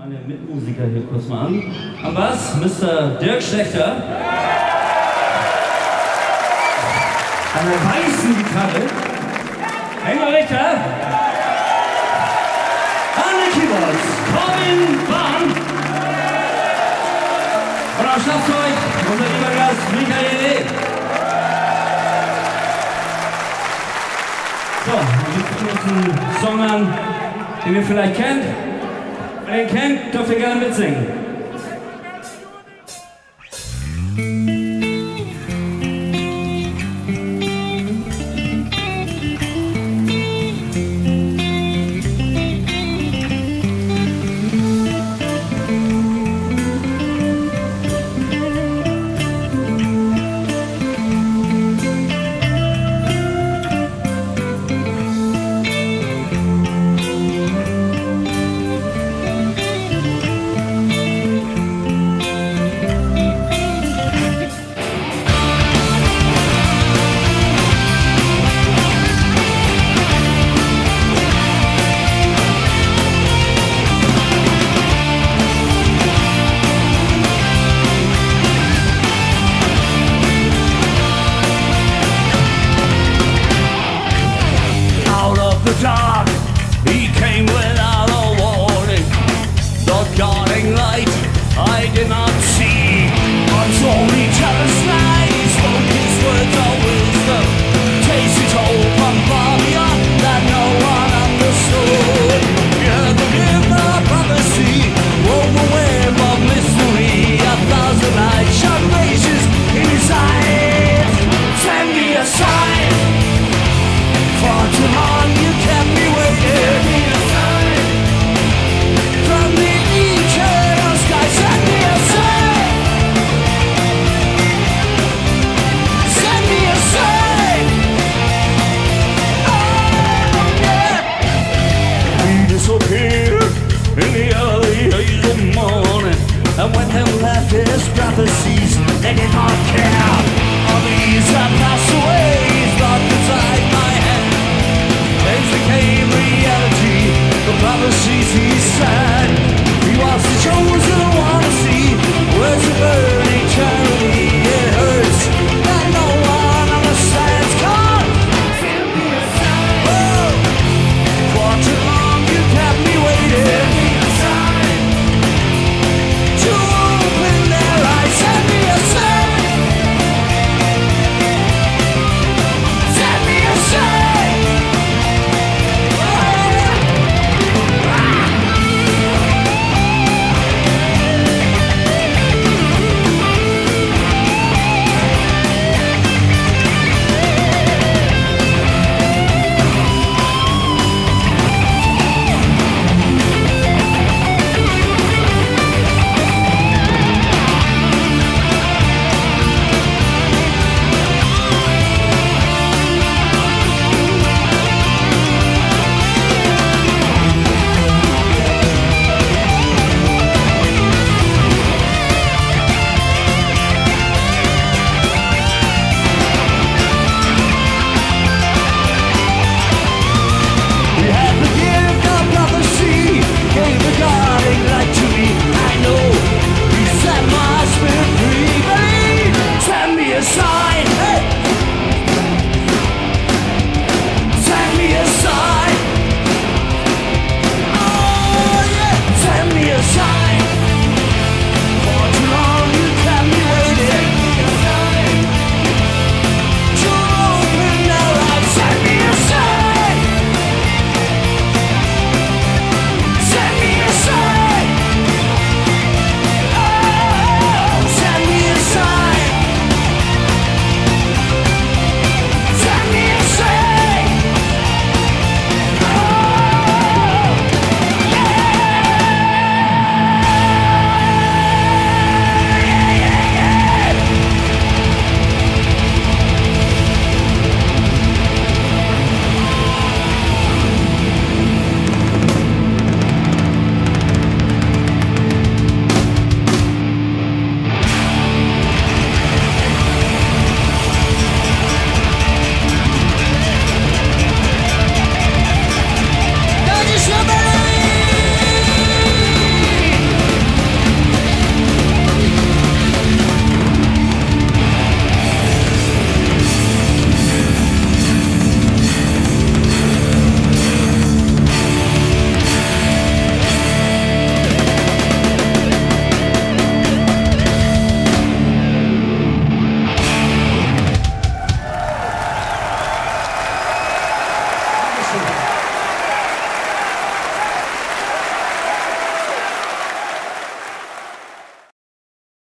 meine Mitmusiker hier kurz mal an. Am Bass Mr. Dirk Schlechter. An der weißen Gitarre. Hänger Richter. An den Keyboards Corbin Bahn. Und am Schlagzeug unser lieber Gast Michael. So, wir gucken uns einen Song an, den ihr vielleicht kennt. Wer den kennt, dürft ihr gerne mitsingen. not